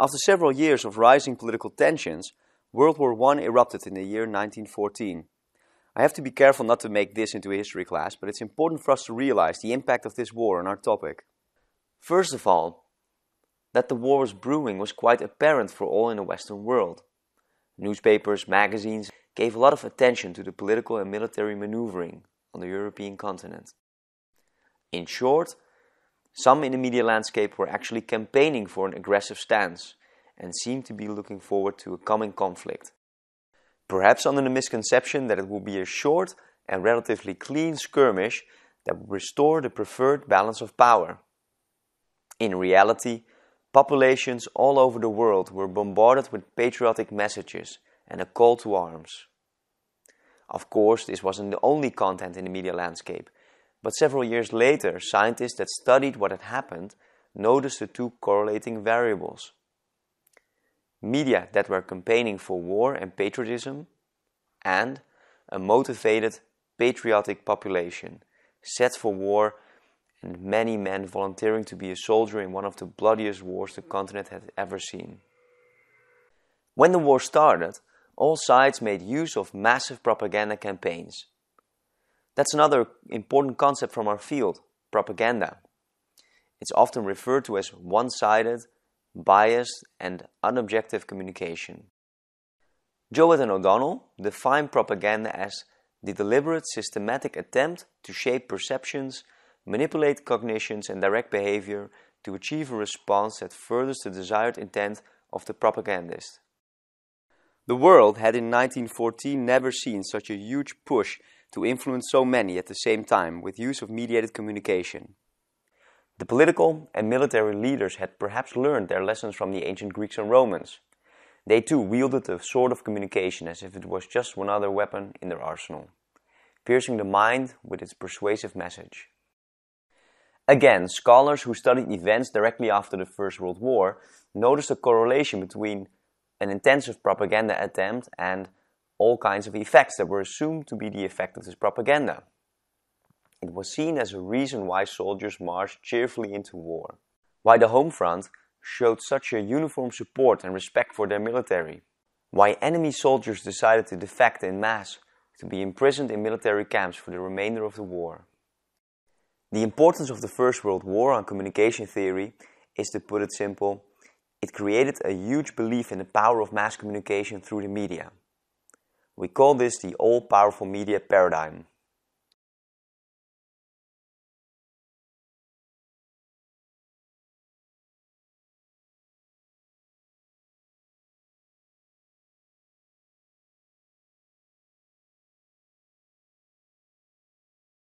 After several years of rising political tensions, World War I erupted in the year 1914. I have to be careful not to make this into a history class, but it's important for us to realize the impact of this war on our topic. First of all, that the war was brewing was quite apparent for all in the Western world. Newspapers, magazines gave a lot of attention to the political and military maneuvering on the European continent. In short, some in the media landscape were actually campaigning for an aggressive stance and seem to be looking forward to a coming conflict. Perhaps under the misconception that it will be a short and relatively clean skirmish that will restore the preferred balance of power. In reality, populations all over the world were bombarded with patriotic messages and a call to arms. Of course, this wasn't the only content in the media landscape, but several years later, scientists that studied what had happened noticed the two correlating variables. Media that were campaigning for war and patriotism, and a motivated, patriotic population set for war and many men volunteering to be a soldier in one of the bloodiest wars the continent had ever seen. When the war started, all sides made use of massive propaganda campaigns. That's another important concept from our field, propaganda. It's often referred to as one-sided, biased and unobjective communication. Jowett and O'Donnell define propaganda as the deliberate systematic attempt to shape perceptions, manipulate cognitions and direct behavior to achieve a response that furthers the desired intent of the propagandist. The world had in 1914 never seen such a huge push to influence so many at the same time with use of mediated communication. The political and military leaders had perhaps learned their lessons from the ancient Greeks and Romans. They too wielded the sword of communication as if it was just one other weapon in their arsenal, piercing the mind with its persuasive message. Again, scholars who studied events directly after the First World War noticed a correlation between an intensive propaganda attempt and all kinds of effects that were assumed to be the effect of this propaganda. It was seen as a reason why soldiers marched cheerfully into war, why the home front showed such a uniform support and respect for their military, why enemy soldiers decided to defect in mass to be imprisoned in military camps for the remainder of the war. The importance of the First World War on communication theory is to put it simple, it created a huge belief in the power of mass communication through the media. We call this the all-powerful media paradigm.